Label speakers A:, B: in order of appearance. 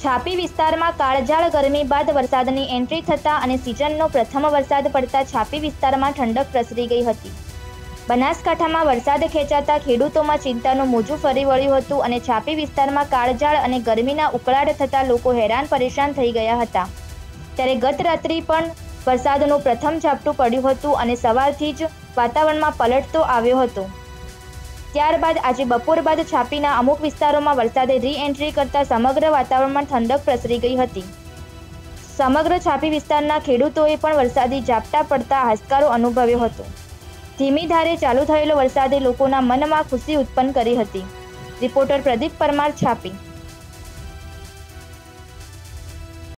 A: છાપી વિસ્તારમાં કાળઝાળ ગરમી બાદ વરસાદની એન્ટ્રી થતાં અને સિઝનનો પ્રથમ વરસાદ પડતા છાપી વિસ્તારમાં ઠંડક પ્રસરી ગઈ હતી. બનાસકાંઠામાં વરસાદ ખેંચાતા ખેડૂતોમાં ચિંતાનું મોજું ફરી વળ્યું હતું અને છાપી વિસ્તારમાં કાળઝાળ અને ગરમીના ઉકળાટ થતાં લોકો હેરાન પરેશાન થઈ ગયા હતા. ત્યારે ગત રાત્રિ પણ વરસાદનું પ્રથમ ઝાપટું પડ્યું હતું અને સવારથી જ વાતાવરણમાં પલટતો આવ્યો હતો. ત્યારબાદ આજે બપોર બાદ છાપીના અમુક વિસ્તારોમાં વરસાદે રી એન્ટ્રી કરતા સમગ્ર વાતાવરણમાં ઠંડક પ્રસરી ગઈ હતી. સમગ્ર છાપી વિસ્તારના ખેડૂતોએ પણ વરસાદી ઝાપટા પડતા હાશકારો અનુભવ્યો હતો. ધીમી ધારે ચાલુ થયેલો વરસાદે લોકોના મનમાં ખુશી ઉત્પન્ન કરી હતી. રિપોર્ટર પ્રદીપ પરમાર છાપી.